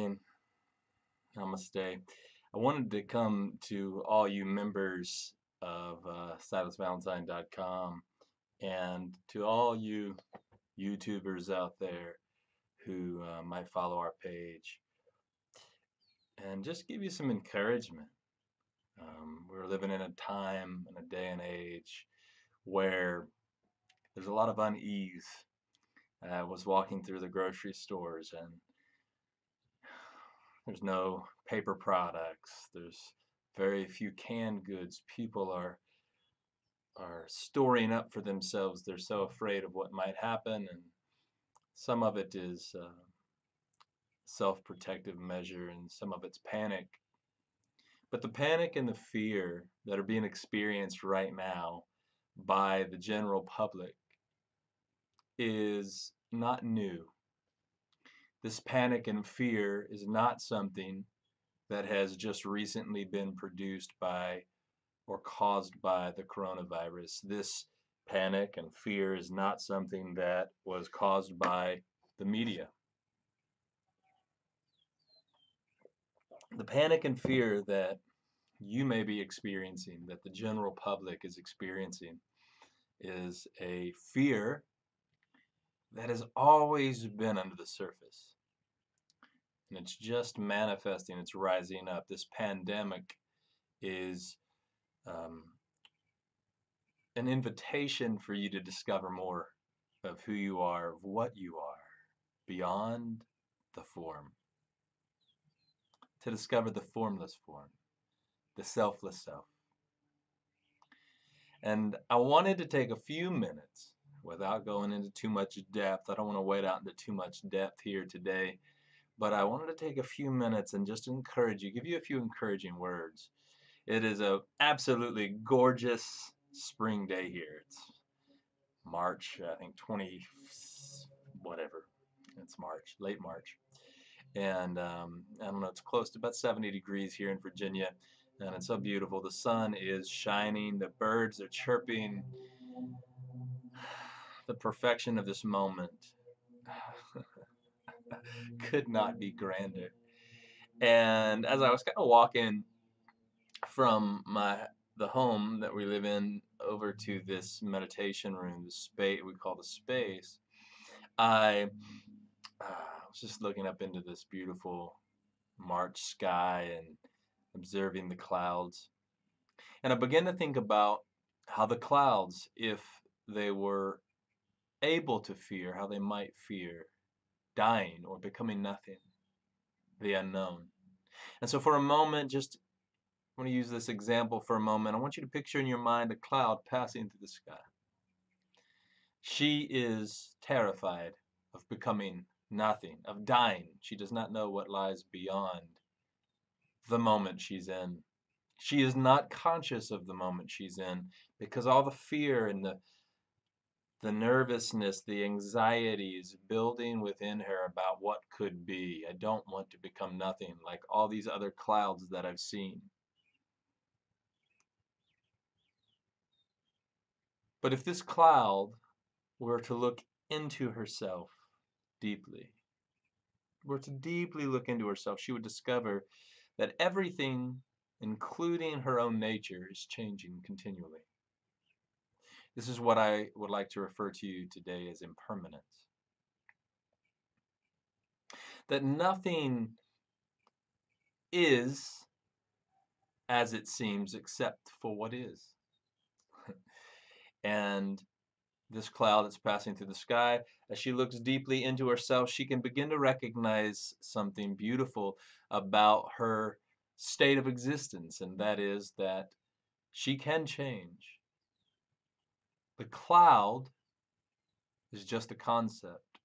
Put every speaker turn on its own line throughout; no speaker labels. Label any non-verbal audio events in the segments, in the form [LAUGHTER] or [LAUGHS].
Morning. Namaste. I wanted to come to all you members of uh, SilasValentine.com and to all you YouTubers out there who uh, might follow our page and just give you some encouragement. Um, we're living in a time and a day and age where there's a lot of unease. I was walking through the grocery stores and there's no paper products. There's very few canned goods. People are are storing up for themselves. They're so afraid of what might happen, and some of it is uh, self-protective measure, and some of it's panic. But the panic and the fear that are being experienced right now by the general public is not new. This panic and fear is not something that has just recently been produced by or caused by the coronavirus. This panic and fear is not something that was caused by the media. The panic and fear that you may be experiencing, that the general public is experiencing, is a fear that has always been under the surface and it's just manifesting, it's rising up. This pandemic is um, an invitation for you to discover more of who you are, of what you are, beyond the form. To discover the formless form, the selfless self. And I wanted to take a few minutes without going into too much depth. I don't want to wade out into too much depth here today but I wanted to take a few minutes and just encourage you, give you a few encouraging words. It is a absolutely gorgeous spring day here. It's March, I think 20, whatever. It's March, late March. And um, I don't know, it's close to about 70 degrees here in Virginia. And it's so beautiful. The sun is shining, the birds are chirping. The perfection of this moment [LAUGHS] could not be grander. And as I was kind of walking from my the home that we live in over to this meditation room, the space we call the space, I uh, was just looking up into this beautiful March sky and observing the clouds. And I began to think about how the clouds, if they were able to fear, how they might fear dying or becoming nothing, the unknown. And so for a moment, just I want to use this example for a moment. I want you to picture in your mind a cloud passing through the sky. She is terrified of becoming nothing, of dying. She does not know what lies beyond the moment she's in. She is not conscious of the moment she's in because all the fear and the the nervousness, the anxieties building within her about what could be. I don't want to become nothing like all these other clouds that I've seen. But if this cloud were to look into herself deeply, were to deeply look into herself, she would discover that everything, including her own nature, is changing continually. This is what I would like to refer to you today as impermanence. That nothing is as it seems except for what is. [LAUGHS] and this cloud that's passing through the sky, as she looks deeply into herself, she can begin to recognize something beautiful about her state of existence, and that is that she can change. The cloud is just a concept.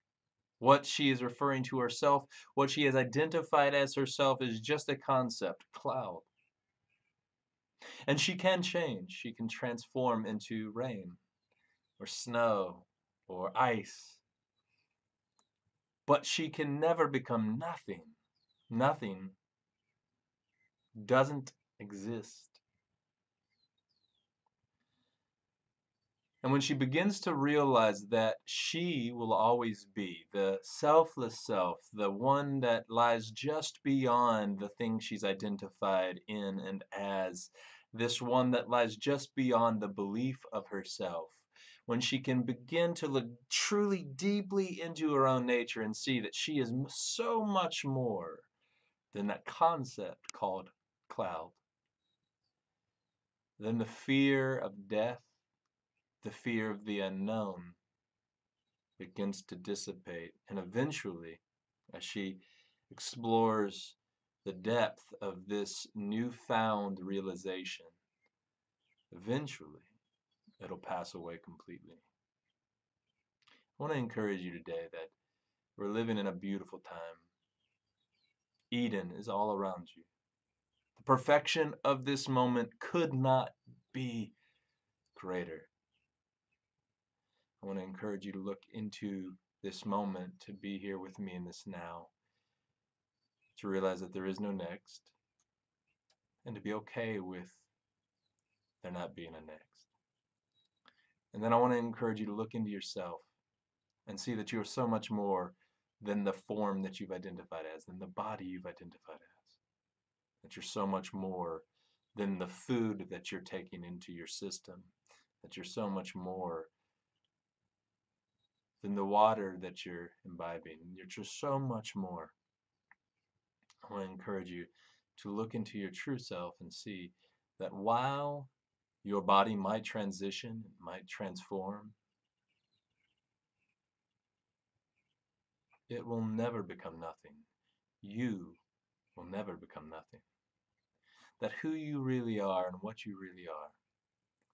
What she is referring to herself, what she has identified as herself, is just a concept, cloud. And she can change. She can transform into rain or snow or ice. But she can never become nothing. Nothing doesn't exist. And when she begins to realize that she will always be the selfless self, the one that lies just beyond the thing she's identified in and as, this one that lies just beyond the belief of herself, when she can begin to look truly deeply into her own nature and see that she is so much more than that concept called cloud, than the fear of death, the fear of the unknown begins to dissipate. And eventually, as she explores the depth of this newfound realization, eventually it'll pass away completely. I want to encourage you today that we're living in a beautiful time. Eden is all around you. The perfection of this moment could not be greater. I want to encourage you to look into this moment, to be here with me in this now, to realize that there is no next, and to be okay with there not being a next. And then I want to encourage you to look into yourself and see that you are so much more than the form that you've identified as, than the body you've identified as. That you're so much more than the food that you're taking into your system. That you're so much more than the water that you're imbibing. You're just so much more. I want to encourage you to look into your true self and see that while your body might transition, might transform. It will never become nothing. You will never become nothing. That who you really are and what you really are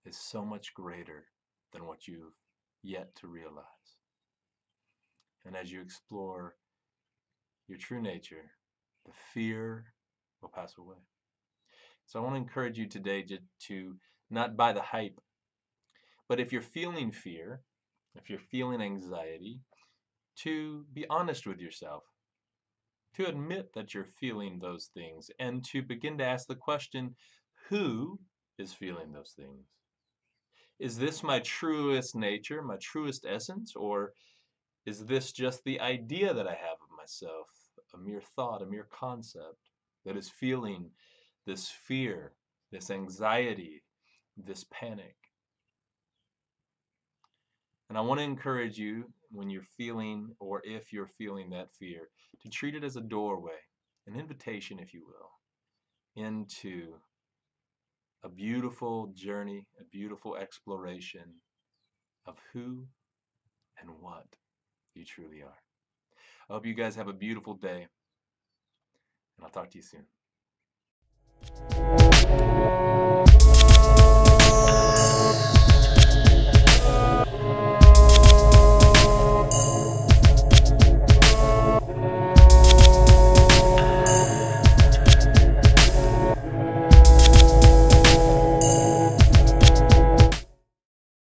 is so much greater than what you've yet to realize. And as you explore your true nature, the fear will pass away. So I want to encourage you today to, to not buy the hype. But if you're feeling fear, if you're feeling anxiety, to be honest with yourself, to admit that you're feeling those things, and to begin to ask the question who is feeling those things? Is this my truest nature, my truest essence, or is this just the idea that I have of myself, a mere thought, a mere concept that is feeling this fear, this anxiety, this panic. And I want to encourage you when you're feeling, or if you're feeling that fear, to treat it as a doorway, an invitation, if you will, into a beautiful journey, a beautiful exploration of who and what you truly are. I hope you guys have a beautiful day, and I'll talk to you soon.